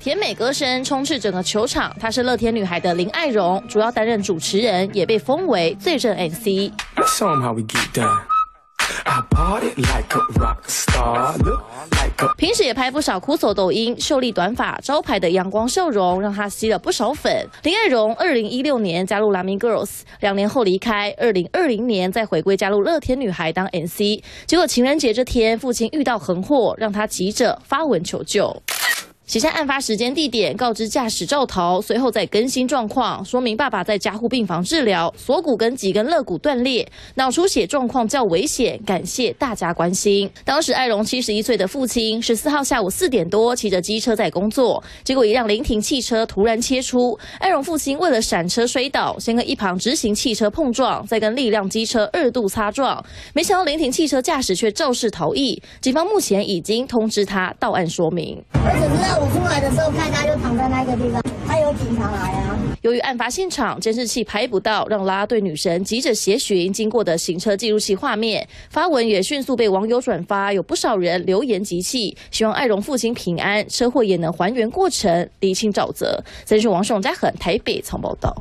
甜美歌声充斥整个球场，她是乐天女孩的林爱荣，主要担任主持人，也被封为最正 MC。平时也拍不少酷手抖音，秀丽短发、招牌的阳光笑容，让她吸了不少粉。林爱荣二零一六年加入蓝明 Girls，两年后离开，二零二零年再回归加入乐天女孩当 MC。结果情人节这天，父亲遇到横祸，让她急着发文求救。写下案发时间、地点，告知驾驶赵逃，随后再更新状况，说明爸爸在加护病房治疗，锁骨跟几根肋骨断裂，脑出血状况较危险。感谢大家关心。当时艾荣七十一岁的父亲，十四号下午四点多骑着机车在工作，结果一辆临停汽车突然切出，艾荣父亲为了闪车摔倒，先跟一旁直行汽车碰撞，再跟另一辆机车二度擦撞，没想到临停汽车驾驶却肇事逃逸。警方目前已经通知他到案说明。我出来的时候，看他就躺在那个地方，他有警察来啊。由于案发现场监视器拍不到，让拉拉队女神急着协寻经过的行车记录器画面，发文也迅速被网友转发，有不少人留言集气，希望艾荣父亲平安，车祸也能还原过程，厘清沼泽。真是王雄嘉和台北曾报道。